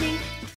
You.